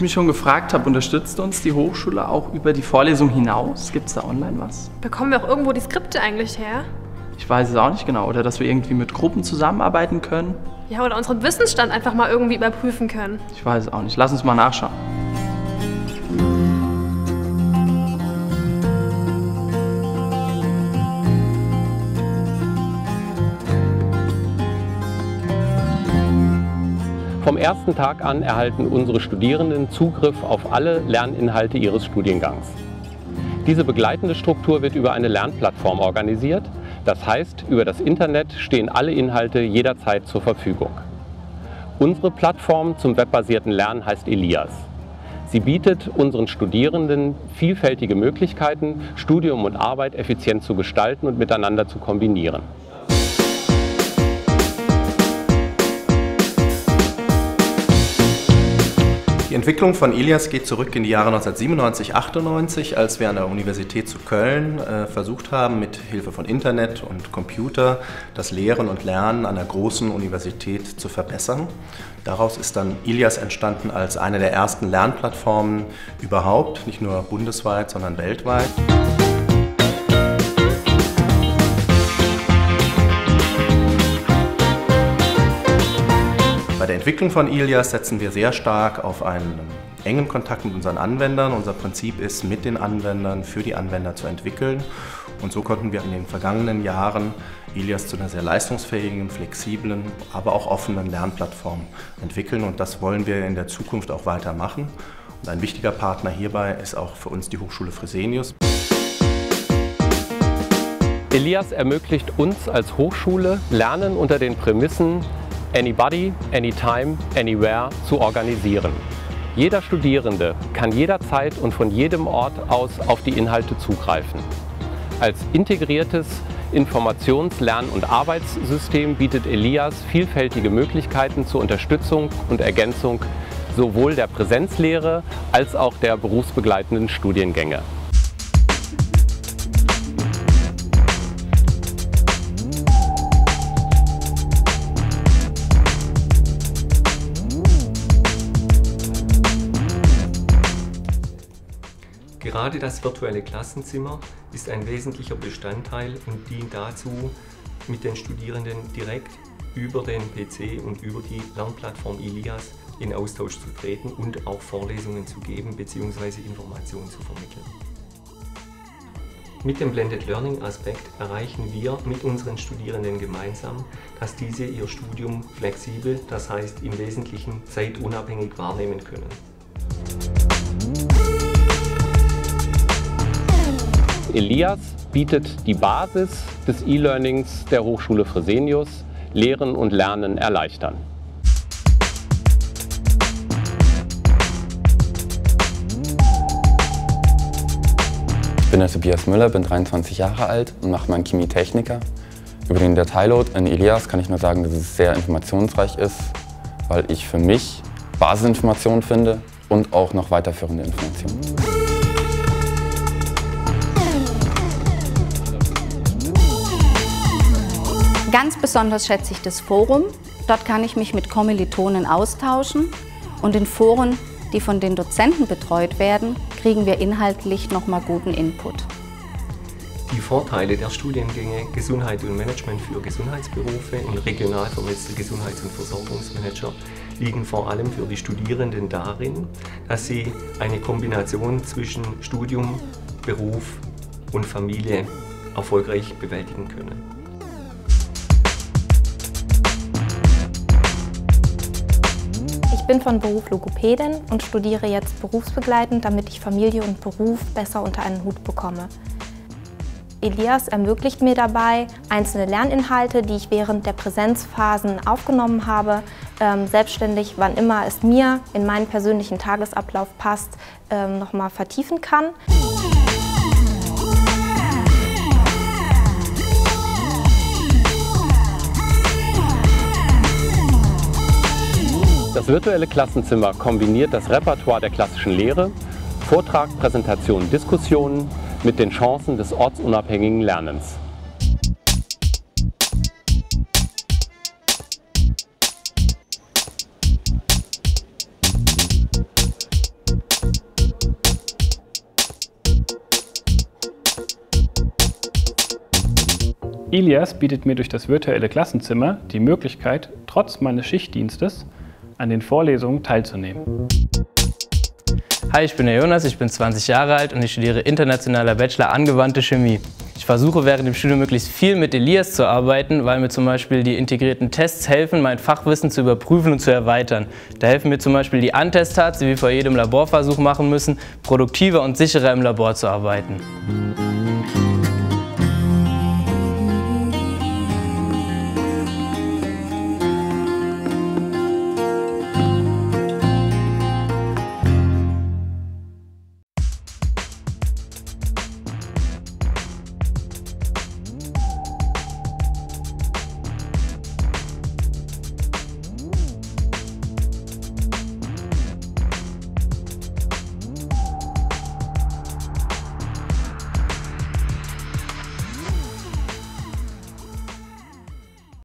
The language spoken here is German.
ich mich schon gefragt habe, unterstützt uns die Hochschule auch über die Vorlesung hinaus? Gibt es da online was? Bekommen wir auch irgendwo die Skripte eigentlich her? Ich weiß es auch nicht genau. Oder dass wir irgendwie mit Gruppen zusammenarbeiten können? Ja, oder unseren Wissensstand einfach mal irgendwie überprüfen können. Ich weiß es auch nicht. Lass uns mal nachschauen. Vom ersten Tag an erhalten unsere Studierenden Zugriff auf alle Lerninhalte ihres Studiengangs. Diese begleitende Struktur wird über eine Lernplattform organisiert. Das heißt, über das Internet stehen alle Inhalte jederzeit zur Verfügung. Unsere Plattform zum webbasierten Lernen heißt Elias. Sie bietet unseren Studierenden vielfältige Möglichkeiten, Studium und Arbeit effizient zu gestalten und miteinander zu kombinieren. Die Entwicklung von Ilias geht zurück in die Jahre 1997, 98, als wir an der Universität zu Köln äh, versucht haben, mit Hilfe von Internet und Computer das Lehren und Lernen an der großen Universität zu verbessern. Daraus ist dann Ilias entstanden als eine der ersten Lernplattformen überhaupt, nicht nur bundesweit, sondern weltweit. Der Entwicklung von Ilias setzen wir sehr stark auf einen engen Kontakt mit unseren Anwendern. Unser Prinzip ist, mit den Anwendern für die Anwender zu entwickeln. Und so konnten wir in den vergangenen Jahren Ilias zu einer sehr leistungsfähigen, flexiblen, aber auch offenen Lernplattform entwickeln. Und das wollen wir in der Zukunft auch weitermachen. Und ein wichtiger Partner hierbei ist auch für uns die Hochschule Fresenius. Elias ermöglicht uns als Hochschule, Lernen unter den Prämissen Anybody, Anytime, Anywhere zu organisieren. Jeder Studierende kann jederzeit und von jedem Ort aus auf die Inhalte zugreifen. Als integriertes Informations-, Lern- und Arbeitssystem bietet Elias vielfältige Möglichkeiten zur Unterstützung und Ergänzung sowohl der Präsenzlehre als auch der berufsbegleitenden Studiengänge. Gerade das virtuelle Klassenzimmer ist ein wesentlicher Bestandteil und dient dazu, mit den Studierenden direkt über den PC und über die Lernplattform Ilias in Austausch zu treten und auch Vorlesungen zu geben bzw. Informationen zu vermitteln. Mit dem Blended Learning Aspekt erreichen wir mit unseren Studierenden gemeinsam, dass diese ihr Studium flexibel, das heißt im Wesentlichen zeitunabhängig wahrnehmen können. Elias bietet die Basis des E-Learnings der Hochschule Fresenius, Lehren und Lernen erleichtern. Ich bin der Tobias Müller, bin 23 Jahre alt und mache meinen Chemietechniker. Über den Dateiload in Elias kann ich nur sagen, dass es sehr informationsreich ist, weil ich für mich Basisinformationen finde und auch noch weiterführende Informationen. Ganz besonders schätze ich das Forum. Dort kann ich mich mit Kommilitonen austauschen und in Foren, die von den Dozenten betreut werden, kriegen wir inhaltlich nochmal guten Input. Die Vorteile der Studiengänge Gesundheit und Management für Gesundheitsberufe und regional vernetzte Gesundheits- und Versorgungsmanager liegen vor allem für die Studierenden darin, dass sie eine Kombination zwischen Studium, Beruf und Familie erfolgreich bewältigen können. Bin von Beruf Logopädin und studiere jetzt berufsbegleitend, damit ich Familie und Beruf besser unter einen Hut bekomme. Elias ermöglicht mir dabei, einzelne Lerninhalte, die ich während der Präsenzphasen aufgenommen habe, ähm, selbstständig, wann immer es mir in meinen persönlichen Tagesablauf passt, ähm, nochmal vertiefen kann. Das virtuelle Klassenzimmer kombiniert das Repertoire der klassischen Lehre, Vortrag, Präsentation, Diskussionen mit den Chancen des ortsunabhängigen Lernens. Ilias bietet mir durch das virtuelle Klassenzimmer die Möglichkeit, trotz meines Schichtdienstes an den Vorlesungen teilzunehmen. Hi, ich bin der Jonas, ich bin 20 Jahre alt und ich studiere internationaler Bachelor angewandte Chemie. Ich versuche während dem Studium möglichst viel mit Elias zu arbeiten, weil mir zum Beispiel die integrierten Tests helfen, mein Fachwissen zu überprüfen und zu erweitern. Da helfen mir zum Beispiel die Antestats, die wir vor jedem Laborversuch machen müssen, produktiver und sicherer im Labor zu arbeiten.